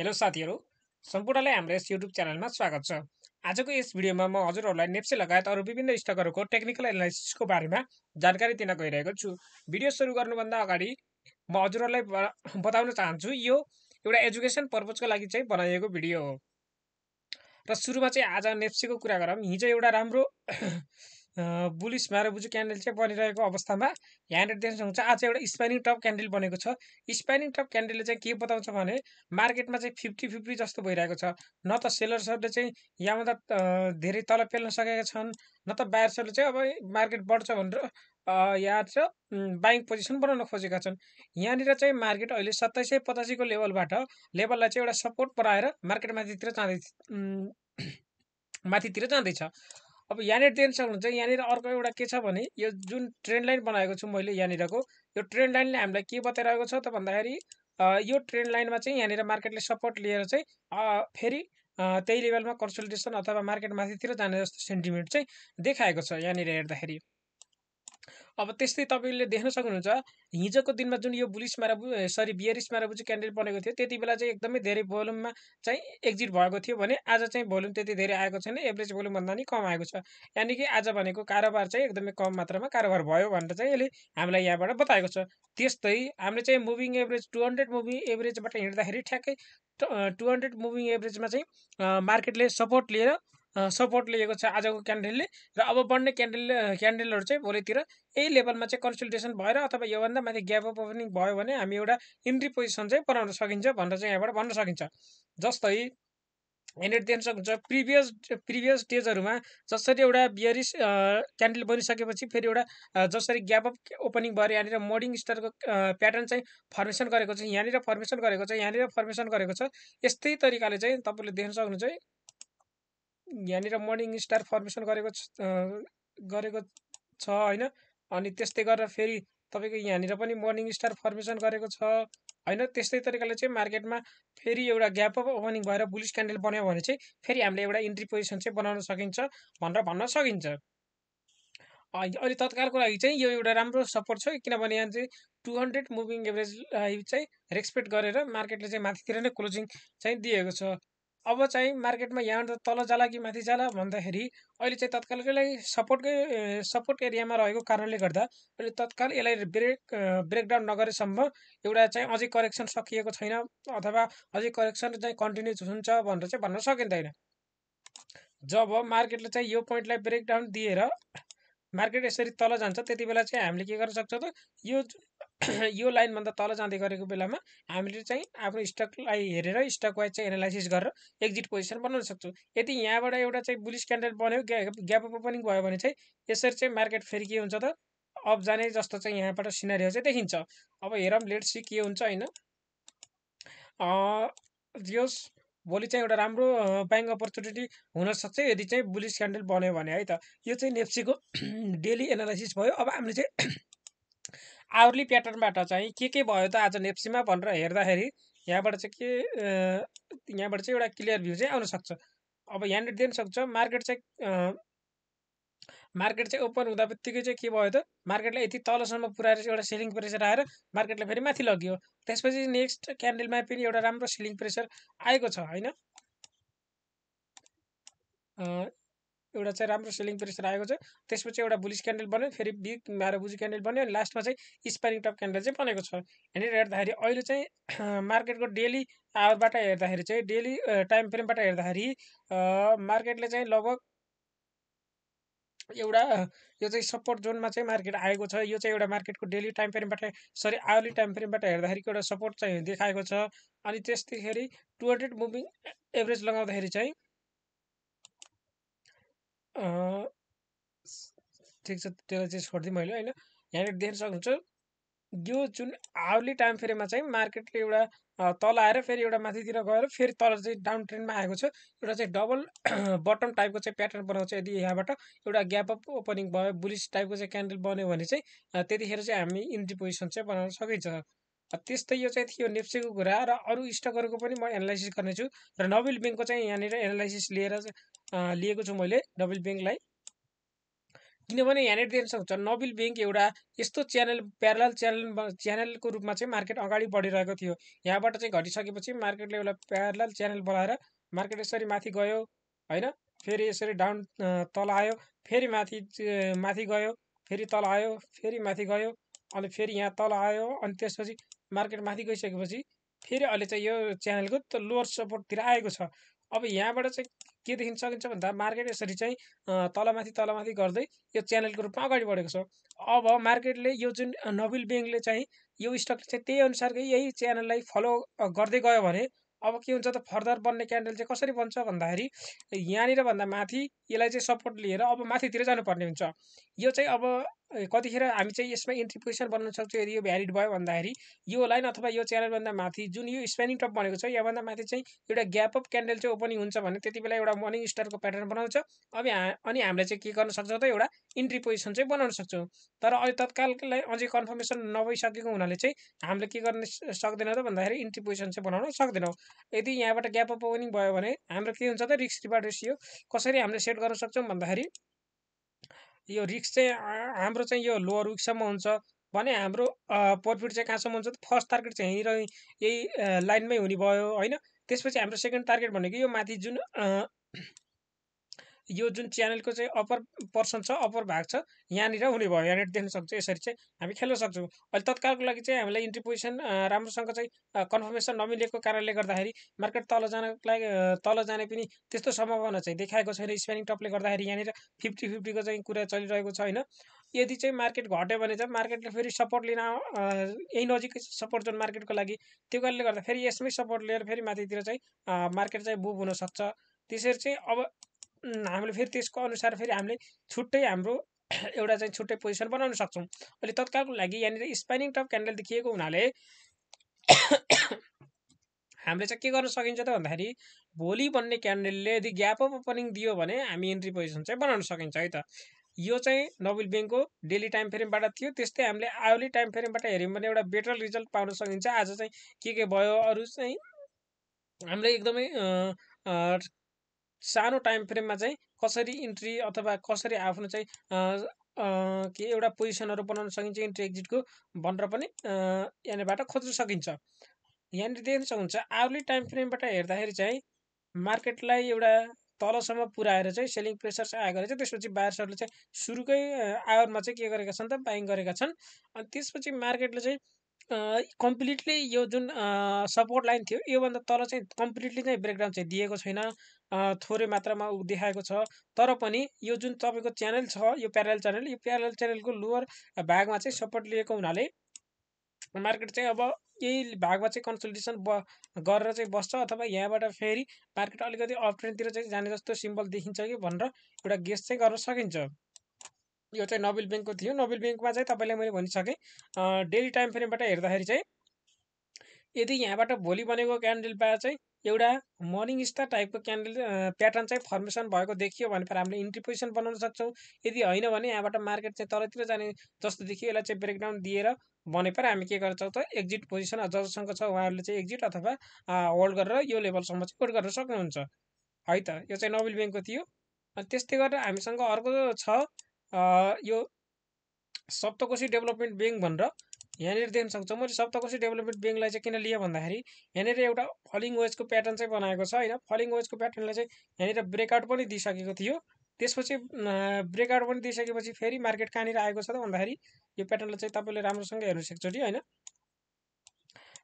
Hello साथीहरू सम्पूर्णलाई हाम्रो यस YouTube च्यानलमा स्वागत छ। आजको यस भिडियोमा म हजुरहरूलाई नेप्से लगायत अरू विभिन्न स्टकहरूको टेक्निकल एनालाइसिसको बारेमा जानकारी दिन गइरहेको छु। भिडियो सुरु गर्नुभन्दा अगाडि म हजुरहरूलाई बताउन चाहन्छु यो एउटा एजुकेसन पर्पजको लागि चाहिँ बनाइएको भिडियो हो। र सुरुमा चाहिँ आज नेप्सीको कुरा गरौँ हिजो एउटा राम्रो बुलिस मारुबुजु क्यान्डल चाहिँ बनिरहेको अवस्थामा यहाँनिर देख्न सक्नुहुन्छ आज एउटा स्पाइनिङ टप क्यान्डल बनेको छ। स्पाइनिङ टप क्यान्डलले चाहिँ के बताउँछ भने मार्केटमा चाहिँ फिफ्टी फिफ्टी जस्तो भइरहेको छ। न त सेलर्सहरूले चाहिँ यहाँभन्दा धेरै तल पेल्न सकेका छन् न त बायर्सहरूले चाहिँ अब मार्केट बढ्छ भनेर यहाँ चाहिँ बाइङ पोजिसन बनाउन खोजेका छन्। यहाँनिर चाहिँ मार्केट अहिले सत्ताइस सय पचासीको लेभलबाट लेभललाई चाहिँ एउटा सपोर्ट बनाएर मार्केट माथितिर जाँदै माथितिर जाँदैछ। अब यहाँनिर देख्न सक्नुहुन्छ यहाँनिर अर्को एउटा के छ भने यो जुन ट्रेन्ड लाइन बनाएको छु मैले यहाँनिरको यो ट्रेन्ड लाइनले हामीलाई के बताइरहेको छ त भन्दाखेरि यो ट्रेन्ड लाइनमा चाहिँ यहाँनिर मार्केटले सपोर्ट लिएर चाहिँ फेरि त्यही लेभलमा कन्सल्टेसन अथवा मार्केट माथितिर जाने जस्तो सेन्टिमेन्ट चाहिँ देखाएको छ यहाँनिर हेर्दाखेरि। अब त्यस्तै तपाईँले देख्न सक्नुहुन्छ हिजोको दिनमा जुन यो बुलिस माराबु सरी बियरिस माराबुजी क्यान्डल बनेको थियो त्यति बेला चाहिँ एकदमै धेरै भोल्युममा चाहिँ एक्जिट भएको थियो भने आज चाहिँ भोल्युम त्यति धेरै आएको छैन एभरेज भोल्युम भन्दा नि कम आएको छ। यानि कि आज भनेको कारोबार चाहिँ एकदमै कम मात्रामा कारोबार भयो भनेर चाहिँ यसले हामीलाई यहाँबाट बताएको छ। त्यस्तै हामीले चाहिँ moving average two hundred moving एभरेजबाट हिँड्दाखेरि ठ्याक्कै टु हन्ड्रेड मुभिङ एभरेजमा चाहिँ मार्केटले सपोर्ट लिएर सपोर्ट लिएको छ आजको क्यान्डलले र अब बढ्ने क्यान्डल क्यान्डलहरू चाहिँ भोलितिर यही लेभलमा चाहिँ कन्सल्टेसन भएर अथवा योभन्दा माथि ग्याप अप ओपनिङ भयो भने हामी एउटा इन्ट्री पोजिसन चाहिँ बनाउन सकिन्छ भनेर चाहिँ यहाँबाट भन्न सकिन्छ। जस्तै यहाँनिर देख्न सक्नुहुन्छ प्रिभियस प्रिभियस डेजहरूमा जसरी एउटा बियरिस क्यान्डल बनिसकेपछि फेरि एउटा जसरी ग्याप अप ओपनिङ भएर यहाँनिर मोर्निङ स्टारको प्याटर्न चाहिँ फर्मेसन गरेको छ यहाँनिर फर्मेसन गरेको छ यहाँनिर फर्मेसन गरेको छ यस्तै तरिकाले चाहिँ तपाईँले देख्न सक्नुहुन्छ यहाँनिर मर्निङ स्टार फर्मेसन गरेको गरेको छ होइन। अनि त्यस्तै गरेर फेरि तपाईँको यहाँनिर पनि मर्निङ स्टार फर्मेसन गरेको छ होइन? त्यस्तै तरिकाले चाहिँ मार्केटमा फेरि एउटा ग्याप अप ओपनिङ भएर बुलिस क्यान्डल बन्यो भने चाहिँ फेरि हामीले एउटा इन्ट्री पोजिसन चाहिँ बनाउन सकिन्छ भनेर भन्न सकिन्छ। अहिले तत्कालको लागि चाहिँ यो एउटा राम्रो सपोर्ट छ किनभने यहाँ चाहिँ टु हन्ड्रेड मुभिङ एभरेजलाई चाहिँ रेस्पेक्ट गरेर मार्केटले चाहिँ माथितिर नै क्लोजिङ चाहिँ दिएको छ। अब चाहिँ मार्केटमा यहाँ तल जाला कि माथि जाला भन्दाखेरि अहिले चाहिँ तत्कालकै लागि सपोर्टकै सपोर्ट एरियामा रहेको कारणले गर्दा अहिले तत्काल यसलाई ब्रेक ब्रेकडाउन नगरेसम्म एउटा चाहिँ अझै करेक्सन सकिएको छैन अथवा अझै करेक्सन चाहिँ कन्टिन्यू हुन्छ भनेर चाहिँ भन्न सकिँदैन। जब मार्केटले चाहिँ यो पोइन्टलाई ब्रेकडाउन दिएर मार्केट यसरी तल जान्छ त्यति बेला चाहिँ हामीले के गर्न सक्छौँ त यो यो लाइनभन्दा तल जाँदै गरेको बेलामा हामीले चाहिँ आफ्नो स्टकलाई हेरेर स्टक वाइज चाहिँ एनालाइसिस गरेर एक्जिट पोजिसन बनाउन सक्छौँ। यदि यहाँबाट एउटा चाहिँ बुलिस क्यान्डल बन्यो ग्याप ओपनिङ भयो भने चाहिँ यसरी चाहिँ मार्केट फेरि के हुन्छ त अप जाने जस्तो चाहिँ यहाँबाट सिनारियो चाहिँ देखिन्छ। अब हेरौँ लेट सी के हुन्छ होइन? यस भोलि चाहिँ एउटा राम्रो बाइङ अपर्च्युनिटी हुनसक्छ यदि चाहिँ बुलिस क्यान्डल बन्यो भने है त। यो चाहिँ नेप्सीको डेली एनालाइसिस भयो। अब हामीले चाहिँ आवरली प्याटर्नबाट चाहिँ के के भयो त आज नेप्सीमा भनेर हेर्दाखेरि यहाँबाट चाहिँ के यहाँबाट चाहिँ एउटा क्लियर भ्यू चाहिँ आउन सक्छ अब यहाँनिर देख्न सक्छ मार्केट चाहिँ मार्केट चाहिँ ओपन हुँदा बित्तिकै चाहिँ के भयो त मार्केटलाई यति तलसम्म पुऱ्याएर चाहिँ एउटा सेलिङ प्रेसर आएर मार्केटलाई फेरि माथि लग्यो। त्यसपछि नेक्स्ट क्यान्डलमा पनि एउटा राम्रो सेलिङ प्रेसर आएको छ होइन? एउटा चाहिँ राम्रो सेलिङ प्रेसर आएको छ। त्यसपछि एउटा बुलिस क्यान्डल बन्यो फेरि बिग मारुबुजी क्यान्डल बन्यो अनि लास्टमा चाहिँ स्पाइरिङ टप क्यान्डल चाहिँ बनेको छ। यहाँनिर हेर्दाखेरि अहिले चाहिँ मार्केटको डेली आवरबाट हेर्दाखेरि चाहिँ डेली टाइम फ्रेमबाट हेर्दाखेरि मार्केटले चाहिँ लगभग एउटा यो चाहिँ सपोर्ट जोनमा चाहिँ मार्केट आएको छ। यो चाहिँ एउटा मार्केटको डेली टाइम फ्रेमबाट सरी आवरली टाइम फ्रेमबाट हेर्दाखेरि एउटा सपोर्ट चाहिँ देखाएको छ। अनि त्यस्तैखेरि टु हन्ड्रेड मुभिङ एभरेज लगाउँदाखेरि चाहिँ ठिक छ त्यसलाई चाहिँ छोडिदिएँ मैले होइन? यहाँनिर देख्न सक्नुहुन्छ यो जुन आवरली टाइम फ्रेममा चाहिँ मार्केटले एउटा तल आएर फेरि एउटा माथितिर गएर फेरि तल चाहिँ डाउन ट्रेन्डमा आएको छ। एउटा चाहिँ डबल बटम टाइपको चाहिँ प्याटर्न बनाउँछ यदि यहाँबाट एउटा ग्याप अप ओपनिङ भयो बुलिस टाइपको चाहिँ क्यान्डल बन्यो भने चाहिँ त्यतिखेर चाहिँ हामी इन्ट्री पोजिसन चाहिँ बनाउन सकिन्छ। त्यस्तै यो चाहिँ थियो नेप्सेको कुरा र अरू स्टकहरूको पनि म एनालाइसिस गर्नेछु। र नोबेल ब्याङ्कको चाहिँ यहाँनिर एनालाइसिस लिएर लिएको छु मैले नोबेल ब्याङ्कलाई। किनभने यहाँनिर देख्न सक्छ नोबेल ब्याङ्क एउटा यस्तो च्यानल प्यारल च्यानल च्यानलको रूपमा चाहिँ मार्केट अगाडि बढिरहेको थियो। यहाँबाट चाहिँ घटिसकेपछि मार्केटले एउटा प्यारल च्यानल बनाएर मार्केट यसरी माथि गयो होइन? फेरि यसरी डाउन तल आयो फेरि माथि माथि गयो फेरि तल आयो फेरि माथि गयो अनि फेरि यहाँ तल आयो अनि त्यसपछि मार्केट माथि गइसकेपछि फेरि अहिले चाहिँ यो च्यानलको लोवर सपोर्टतिर आएको छ। अब यहाँबाट चाहिँ के देखिन सकिन्छ भन्दा मार्केट यसरी चाहिँ तलमाथि तलमाथि गर्दै यो च्यानलको रूपमा अगाडि बढेको छ। अब मार्केटले यो जुन नोबेल ब्याङ्कले चाहिँ यो स्टक चाहिँ त्यही अनुसारकै यही च्यानललाई फलो गर्दै गयो भने अब के हुन्छ त फर्दर बन्ने क्यान्डल चाहिँ कसरी बन्छ भन्दाखेरि यहाँनिर भन्दा माथि यसलाई चाहिँ सपोर्ट लिएर अब माथितिर जानुपर्ने हुन्छ। यो चाहिँ अब कतिखेर हामी चाहिँ यसमा इन्ट्री पोजिसन बनाउन सक्छौँ यदि यो भ्यालिड भयो भन्दाखेरि यो लाइन अथवा यो च्यानलभन्दा माथि जुन यो स्पेनिङ टप बनेको छ यहाँभन्दा माथि चाहिँ एउटा ग्याप अप क्यान्डल चाहिँ ओपनिङ हुन्छ भने त्यति बेला एउटा मर्निङ स्टारको प्याटर्न बनाउँछ। अब अनि हामीले चाहिँ के गर्न सक्छौँ त एउटा इन्ट्री पोजिसन चाहिँ बनाउन सक्छौँ। तर अहिले तत्काललाई अझै कन्फर्मेसन नभइसकेको हुनाले चाहिँ हामीले के गर्न सक्दैनौँ त भन्दाखेरि इन्ट्री पोजिसन चाहिँ बनाउन सक्दैनौँ। यदि यहाँबाट ग्याप अप ओपनिङ भयो भने हाम्रो के हुन्छ त रिस्क रिवार्ड रेसियो कसरी हामीले सेट गर्न सक्छौँ भन्दाखेरि यो रिक्स चाहिँ हाम्रो चाहिँ यो लोवर विकसम्म हुन्छ भने हाम्रो प्रफिट चाहिँ कहाँसम्म हुन्छ फर्स्ट टार्गेट चाहिँ यहीँ यही लाइनमै हुने भयो होइन? त्यसपछि हाम्रो सेकेन्ड टार्गेट भनेको यो माथि जुन यो जुन च्यानलको चाहिँ अप्पर पर्सन छ अप्पर भाग छ यहाँनिर हुने भयो। यहाँनिर देख्न सक्छौँ यसरी चाहिँ हामी खेल्न सक्छौँ। अहिले तत्कालको लागि चाहिँ हामीलाई इन्ट्री पोजिसन राम्रोसँग चाहिँ कन्फर्मेसन नमिलेको कारणले गर्दाखेरि मार्केट तल जानको लागि तल जाने पनि त्यस्तो सम्भावना चाहिँ देखाएको छैन। स्पेनिङ टपले गर्दाखेरि यहाँनिर फिफ्टी फिफ्टीको चाहिँ कुरा चलिरहेको छ होइन? यदि चाहिँ मार्केट घट्यो भने चाहिँ मार्केटले फेरि सपोर्ट लिन यही नजिकै सपोर्ट जोन मार्केटको लागि त्यो कारणले गर्दा फेरि यसमै सपोर्ट लिएर फेरि माथितिर चाहिँ मार्केट चाहिँ बुब हुनसक्छ त्यसरी चाहिँ अब हामीले फेरि त्यसको अनुसार फेरि हामीले छुट्टै हाम्रो एउटा चाहिँ छुट्टै पोजिसन बनाउन सक्छौँ। अहिले तत्कालको लागि यहाँनिर स्पाइनिङ टप क्यान्डल देखिएको हुनाले हामीले चाहिँ के गर्न सकिन्छ त भन्दाखेरि भोलि बन्ने क्यान्डलले यदि ग्याप अप ओपनिङ दियो भने हामी इन्ट्री पोजिसन चाहिँ बनाउन सकिन्छ है त। यो चाहिँ नोबेल ब्याङ्कको डेली टाइम फ्रेमबाट थियो त्यस्तै हामीले आवली टाइम फ्रेमबाट हेऱ्यौँ भने एउटा बेटर रिजल्ट पाउन सकिन्छ। आज चाहिँ के के भयो अरू चाहिँ हामीले एकदमै सानो टाइम फ्रेममा चाहिँ कसरी इन्ट्री अथवा कसरी आफ्नो चाहिँ के एउटा पोजिसनहरू बनाउन सकिन्छ इन्ट्री एक्जिटको भनेर पनि यहाँनिरबाट खोज्न सकिन्छ। यहाँनिर देख्न सक्नुहुन्छ आर्ली टाइम फ्रेमबाट हेर्दाखेरि चाहिँ मार्केटलाई एउटा तलसम्म पुऱ्याएर चाहिँ सेलिङ प्रेसर चाहिँ आएको रहेछ त्यसपछि बायर्सहरूले चाहिँ सुरुकै आवरमा चाहिँ के गरेका छन् त बाइङ गरेका छन्। अनि त्यसपछि मार्केटले चाहिँ कम्प्लिटली यो जुन सपोर्ट लाइन थियो योभन्दा तल चाहिँ कम्प्लिटली चाहिँ ब्रेकडाउन चाहिँ दिएको छैन। थोरै मात्रामा देखाएको छ। तर पनि यो जुन तपाईँको च्यानल छ यो प्यारल च्यानल यो प्यारल च्यानलको लोवर भागमा चाहिँ सपोर्ट लिएको हुनाले मार्केट चाहिँ अब यही भागमा चाहिँ कन्सल्टेसन ब गरेर चाहिँ बस्छ अथवा यहाँबाट फेरि मार्केट अलिकति अप ट्रेन्डतिर चाहिँ जाने जस्तो सिम्बल देखिन्छ कि भनेर एउटा गेस चाहिँ गर्न सकिन्छ। यो चाहिँ नोबेल ब्याङ्कको थियो। नोबेल ब्याङ्कमा चाहिँ तपाईँलाई मैले भनिसकेँ डेली टाइम फ्रेमबाट हेर्दाखेरि चाहिँ यदि यहाँबाट भोलि बनेको क्यान्डलबाट चाहिँ एउटा मर्निङ स्टार टाइपको क्यान्डल प्याटर्न चाहिँ फर्मेसन भएको देखियो भने फेरि हामीले इन्ट्री पोजिसन बनाउन सक्छौँ। यदि होइन भने यहाँबाट मार्केट चाहिँ तलतिर जाने जस्तो देखियो यसलाई चाहिँ ब्रेकडाउन दिएर भने पर हामी के गर्छौँ त एक्जिट पोजिसन जससँग छ उहाँहरूले चाहिँ एक्जिट अथवा होल्ड गरेर यो लेभलसम्म चाहिँ होल्ड गर्न सक्नुहुन्छ। है त? यो चाहिँ नोबेल ब्याङ्कको थियो। अनि त्यस्तै गरेर हामीसँग अर्को छ यो सप्तकोशी डेभलपमेन्ट ब्याङ्क भनेर यहाँनिर देख्न सक्छौँ मैले सप्तकोशी डेभलपमेन्ट ब्याङ्कलाई चाहिँ किन लिएँ भन्दाखेरि यहाँनिर एउटा फलिङ वेजको प्याटर्न चाहिँ बनाएको छ होइन? फलिङ वेजको प्याटर्नलाई चाहिँ यहाँनिर ब्रेकआउट पनि दिइसकेको थियो। त्यसपछि ब्रेकआउट पनि दिइसकेपछि फेरि मार्केट कहाँनिर आएको छ त भन्दाखेरि यो प्याटर्नलाई चाहिँ तपाईँले राम्रोसँग हेर्नु एकचोटि होइन?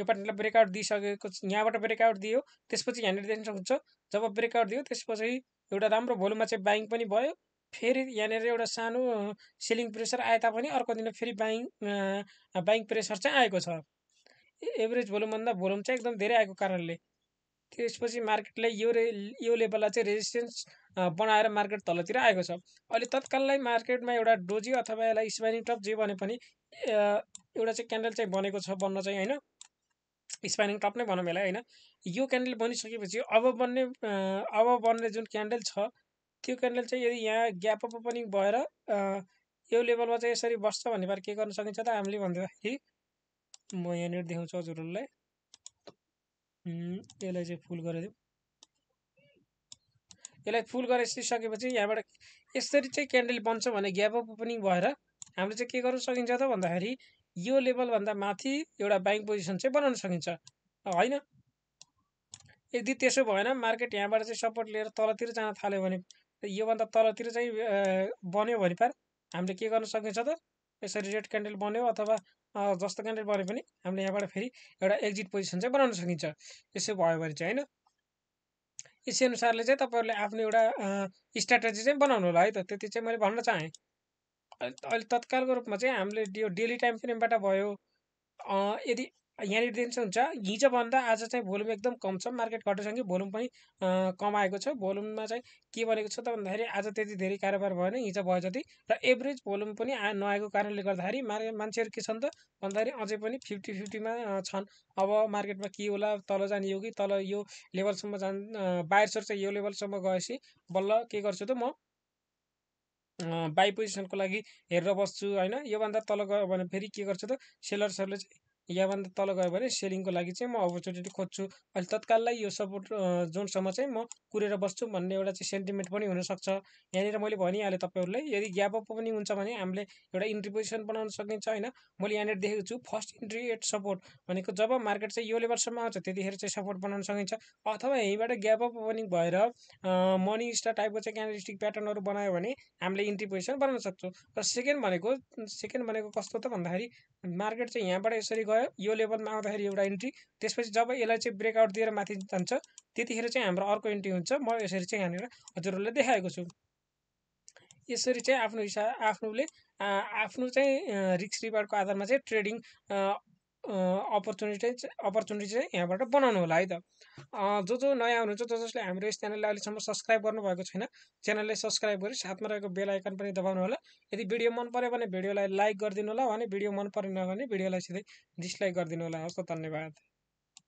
यो प्याटर्नलाई ब्रेकआउट दिइसकेको यहाँबाट ब्रेकआउट दियो त्यसपछि यहाँनिर देख्न सक्नुहुन्छ जब ब्रेकआउट दियो त्यसपछि एउटा राम्रो भोलुममा चाहिँ बाइङ पनि भयो फेरि यहाँनिर एउटा सानो सिलिङ प्रेसर आए तापनि अर्को दिन फेरि बाइङ बाइङ प्रेसर चाहिँ आएको छ। एभरेज भोल्युमभन्दा भोल्युम चाहिँ एकदम धेरै आएको कारणले। त्यसपछि मार्केटले यो रे यो लेभललाई चाहिँ रेजिस्टेन्स बनाएर मार्केट तलतिर आएको छ। अहिले तत्काललाई मार्केटमा एउटा डोजी अथवा यसलाई स्पाइनिङ टप जे भने पनि एउटा चाहिँ क्यान्डल चाहिँ बनेको छ बन्न चाहिँ होइन? स्पाइनिङ टप नै भनौँ यसलाई होइन? यो क्यान्डल बनिसकेपछि अब बन्ने अब बन्ने जुन क्यान्डल छ त्यो क्यान्डल चाहिँ यदि यहाँ ग्याप अप पनि भएर यो लेभलमा चाहिँ यसरी बस्छ भन्ने बारे के गर्न सकिन्छ त हामीले भन्दाखेरि म यहाँनिर देखाउँछु हजुरहरूलाई। यसलाई चाहिँ फुल गरिदिउँ यसलाई फुल गराइसकेपछि यहाँबाट यसरी चाहिँ क्यान्डल बन्छ भने ग्याप अप ओपनिङ भएर हामीले चाहिँ के गर्न सकिन्छ त भन्दाखेरि यो लेभलभन्दा माथि एउटा बाइङ पोजिसन चाहिँ बनाउन सकिन्छ। होइन? यदि त्यसो भएन मार्केट यहाँबाट चाहिँ सपोर्ट लिएर तलतिर जान थाल्यो भने योभन्दा तलतिर चाहिँ बन्यो भने पार हामीले के गर्न सकिन्छ त? यसरी रेड क्यान्डल बन्यो अथवा जस्तो क्यान्डल बन्यो पनि हामीले यहाँबाट फेरि एउटा एक्जिट पोजिसन चाहिँ बनाउन सकिन्छ। यसो भयो भने चाहिँ होइन? यसै अनुसारले चाहिँ तपाईँहरूले आफ्नो एउटा स्ट्राटेजी चाहिँ बनाउनु होला है त। त्यति चाहिँ मैले भन्न चाहेँ। अहिले तत्कालको रूपमा चाहिँ हामीले यो डेली टाइम फ्रेमबाट भयो। यदि यहाँनिर दिन्छ हिजोभन्दा आज चाहिँ भोल्युम एकदम कम छ। मार्केट घटेसँगै भोल्युम पनि कम आएको छ। भोल्युममा चाहिँ के भनेको छ त भन्दाखेरि आज त्यति धेरै कारोबार भएन हिजो भयो जति। र एभरेज भोल्युम पनि आ नआएको कारणले गर्दाखेरि मार्केट मान्छेहरू के छन् त भन्दाखेरि अझै पनि फिफ्टी फिफ्टीमा छन्। अब मार्केटमा के होला तल जाने हो कि तल यो लेभलसम्म जान् बाहिर चाहिँ यो लेभलसम्म गएपछि बल्ल के गर्छु त म? बाई पोजिसनको लागि हेरेर बस्छु होइन? योभन्दा तल गयो भने फेरि के गर्छु त? सेलर्सहरूले चाहिँ यहाँभन्दा तल गयो भने सेलिङको लागि चाहिँ म अपर्च्युनिटी खोज्छु। अहिले तत्काललाई यो सपोर्ट जोनसम्म चाहिँ म कुरेर बस्छु भन्ने एउटा चाहिँ सेन्टिमेन्ट पनि हुनसक्छ। यहाँनिर मैले भनिहालेँ तपाईँहरूलाई यदि ग्याप अप पनि हुन्छ भने हामीले एउटा इन्ट्री पोजिसन बनाउन सकिन्छ होइन? मैले यहाँनिर देखेको छु फर्स्ट इन्ट्री एट सपोर्ट भनेको जब मार्केट चाहिँ यो लेभलसम्म आउँछ त्यतिखेर चाहिँ सपोर्ट बनाउन सकिन्छ। अथवा यहीँबाट ग्याप अप ओपनिङ भएर मनी स्टार टाइपको चाहिँ क्यान्डलस्टिक प्याटर्नहरू बनायो भने हामीले इन्ट्री पोजिसन बनाउन सक्छौँ। र सेकेन्ड भनेको सेकेन्ड भनेको कस्तो त भन्दाखेरि मार्केट चाहिँ यहाँबाट यसरी गयो यो लेभलमा आउँदाखेरि एउटा इन्ट्री त्यसपछि जब यसलाई चाहिँ ब्रेकआउट दिएर माथि जान्छ त्यतिखेर चाहिँ हाम्रो अर्को इन्ट्री हुन्छ। म यसरी चाहिँ यहाँनिर हजुरहरूलाई देखाएको छु। यसरी चाहिँ आफ्नो हिसाब आफ्नोले आफ्नो चाहिँ रिक्स रिवार्डको आधारमा चाहिँ ट्रेडिङ अपर्च्युनिटी अपर्च्युनिटी चाहिँ यहाँबाट बनाउनु होला है त। जो जो नयाँ हुनुहुन्छ जो जसले हाम्रो यस च्यानललाई अहिलेसम्म सब्सक्राइब गर्नुभएको छैन च्यानललाई सब्सक्राइब गरी साथमा रहेको बेल आइकन पनि दबाउनु होला। यदि भिडियो मन पऱ्यो भने भिडियोलाई लाइक गरिदिनु होला भने भिडियो मन परेन भने भिडियोलाई सिधै डिसलाइक गरिदिनु होला। हस् त धन्यवाद।